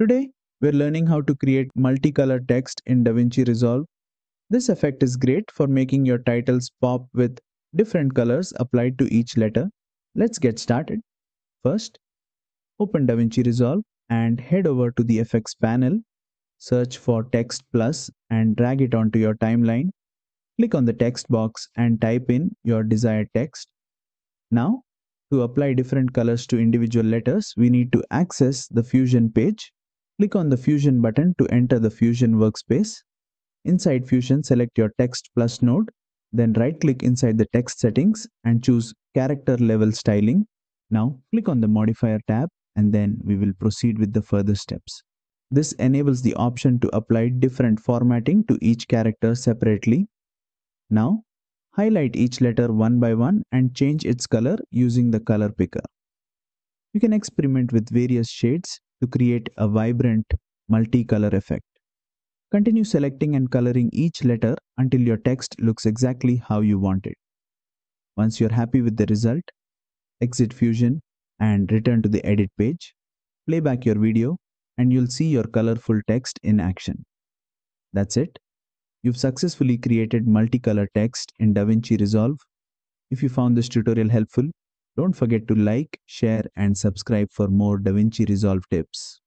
Today, we're learning how to create multicolor text in DaVinci Resolve. This effect is great for making your titles pop with different colors applied to each letter. Let's get started. First, open DaVinci Resolve and head over to the effects panel. Search for text plus and drag it onto your timeline. Click on the text box and type in your desired text. Now, to apply different colors to individual letters, we need to access the Fusion page. Click on the Fusion button to enter the Fusion workspace. Inside Fusion, select your Text Plus node, then right-click inside the text settings and choose Character Level Styling. Now, click on the Modifier tab and then we will proceed with the further steps. This enables the option to apply different formatting to each character separately. Now, highlight each letter one by one and change its color using the color picker. You can experiment with various shades to create a vibrant multicolor effect. Continue selecting and coloring each letter until your text looks exactly how you want it. Once you're happy with the result, exit Fusion and return to the edit page. Play back your video and you'll see your colorful text in action. That's it. You've successfully created multicolor text in DaVinci Resolve. If you found this tutorial helpful, don't forget to like, share and subscribe for more DaVinci Resolve tips.